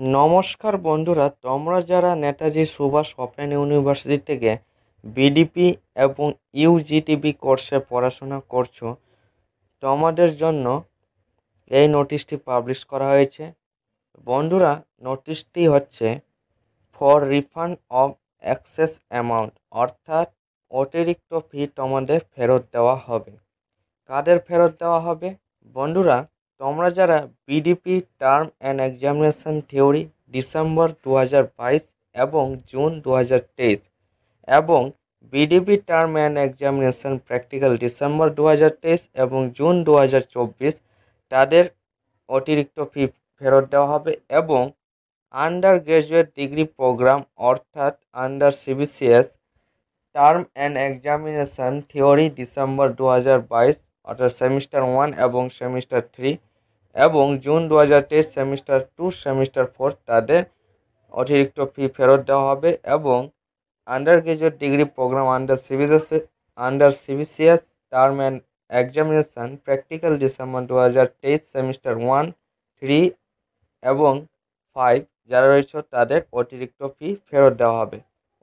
নমস্কার বন্ধুরা, তোমরা যারা নেতাজি সুভাষ ওপেন ইউনিভার্সিটি থেকে বিডিপি এবং ইউজিটিবি কোর্সে পড়াশোনা করছ, তোমাদের জন্য এই নোটিশটি পাবলিশ করা হয়েছে। বন্ধুরা নোটিশটি হচ্ছে for refund of excess amount অর্থাৎ অতিরিক্ত ফি তোমাদের ফেরত দেওয়া হবে। কাদের ফেরত দেওয়া হবে? বন্ধুরা তোমরা যারা BDP term and examination theory December দু হাজার বাইশ এবং জুন দু হাজার তেইশ এবং BDP term and examination practical December দু হাজার তেইশ এবং জুন দু হাজার চব্বিশ, তাদের অতিরিক্ত ফি ফেরত দেওয়া হবে এবং আন্ডার গ্র্যাজুয়েট ডিগ্রি প্রোগ্রাম অর্থাৎ under CBCS term and examination theory December দু হাজার বাইশ, অর্থাৎ সেমিস্টার ওয়ান এবং সেমিস্টার থ্রি এবং জুন দু হাজার তেইশ সেমিস্টার টু সেমিস্টার ফোর তাদের অতিরিক্ত ফি ফেরত দেওয়া হবে এবং undergraduate degree program under CBS under CBCS term and examination practical December দু হাজার তেইশ সেমিস্টার ওয়ান থ্রি এবং ফাইভ যারা রয়েছে তাদের অতিরিক্ত ফি ফেরত দেওয়া হবে।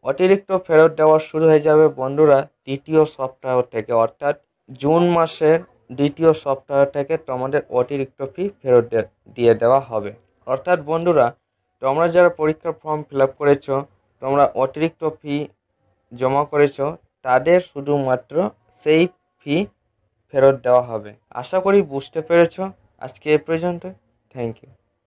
অতিরিক্ত ফেরত দেওয়া শুরু হয়ে যাবে বন্ধুরা দ্বিতীয় সপ্তাহ থেকে, অর্থাৎ জুন মাসের দ্বিতীয় সপ্তাহ থেকে তোমাদের অতিরিক্ত ফি ফেরত দিয়ে দেওয়া হবে। অর্থাৎ বন্ধুরা, তোমরা যারা পরীক্ষার ফর্ম ফিল আপ করেছ, তোমরা অতিরিক্ত ফি জমা করেছ, তাদের শুধুমাত্র সেই ফি ফেরত দেওয়া হবে। আশা করি বুঝতে পেরেছ। আজকে এ পর্যন্ত থ্যাংক ইউ